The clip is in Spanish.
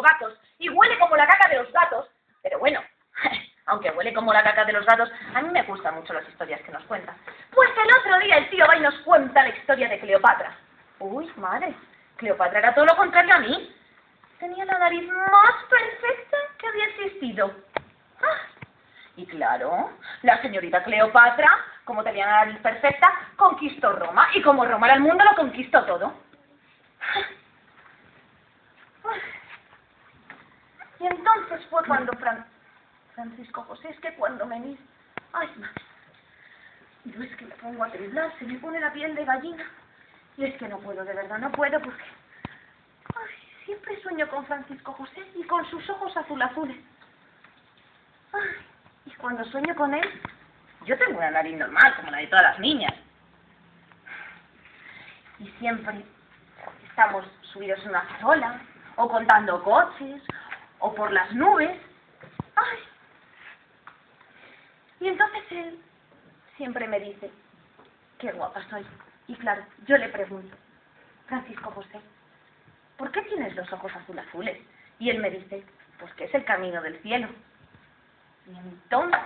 ocho gatos y huele como la caca de los gatos, pero bueno, aunque huele como la caca de los gatos, a mí me gustan mucho las historias que nos cuenta. Pues el otro día el tío va y nos cuenta la historia de Cleopatra. Uy, madre, Cleopatra era todo lo contrario a mí. Tenía la nariz más perfecta que había existido. Ah, y claro, la señorita Cleopatra, como tenía la nariz perfecta, conquistó Roma. Y como Roma era el mundo, lo conquistó todo. Y entonces fue cuando Fran... Francisco José, es que cuando me vi... Ay, madre. Yo es que me pongo a temblar, se me pone la piel de gallina. Y es que no puedo, de verdad, no puedo porque... Ay, siempre sueño con Francisco José y con sus ojos azul azules. Ay, y cuando sueño con él, yo tengo una nariz normal, como la de todas las niñas. Y siempre estamos subidos en una farola, o contando coches, o por las nubes. ¡Ay! Y entonces él siempre me dice, qué guapa soy. Y claro, yo le pregunto, Francisco José, ¿por qué tienes los ojos azul azules? Y él me dice, pues que es el camino del cielo. Y entonces...